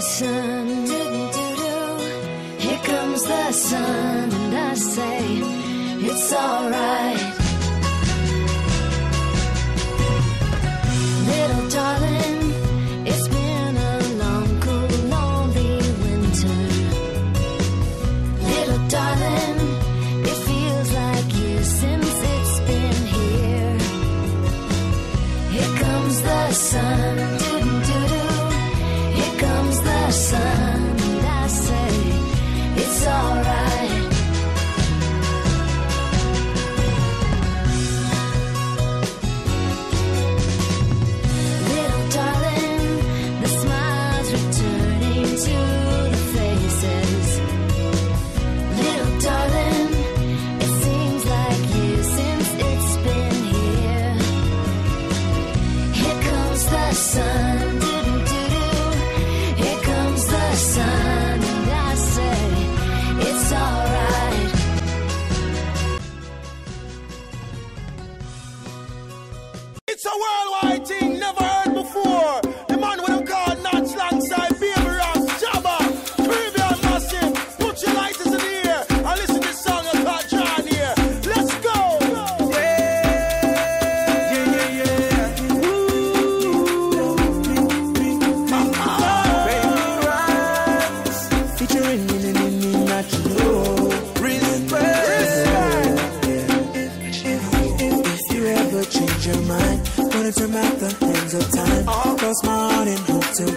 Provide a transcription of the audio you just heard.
sun. Here comes the sun, and I say it's alright. It's a worldwide thing, never heard before. The man with them called Notch alongside Baby Ross, Jabba, Caribbean Massive. Put your lighters in the air and listen to this song I called John here. Let's go! Yeah, yeah, yeah, yeah. Ooh. Baby Ross, featuring change your mind. Wanna turn back the hands of time. Cross my heart and hope to